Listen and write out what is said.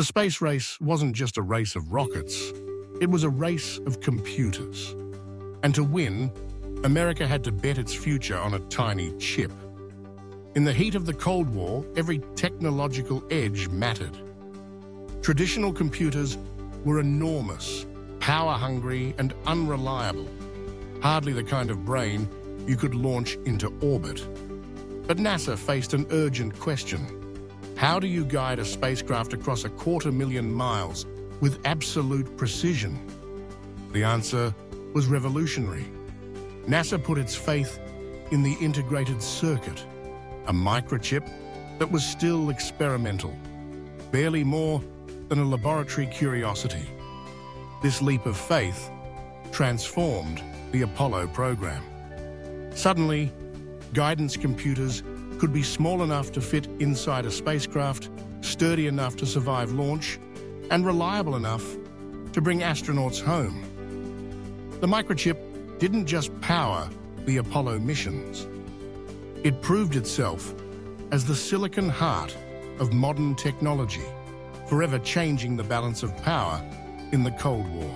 The space race wasn't just a race of rockets, it was a race of computers. And to win, America had to bet its future on a tiny chip. In the heat of the Cold War, every technological edge mattered. Traditional computers were enormous, power-hungry and unreliable, hardly the kind of brain you could launch into orbit. But NASA faced an urgent question. How do you guide a spacecraft across a quarter million miles with absolute precision? The answer was revolutionary. NASA put its faith in the integrated circuit, a microchip that was still experimental, barely more than a laboratory curiosity. This leap of faith transformed the Apollo program. Suddenly, guidance computers could be small enough to fit inside a spacecraft, sturdy enough to survive launch, and reliable enough to bring astronauts home. The microchip didn't just power the Apollo missions. It proved itself as the silicon heart of modern technology, forever changing the balance of power in the Cold War.